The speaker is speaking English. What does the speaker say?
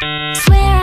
Swear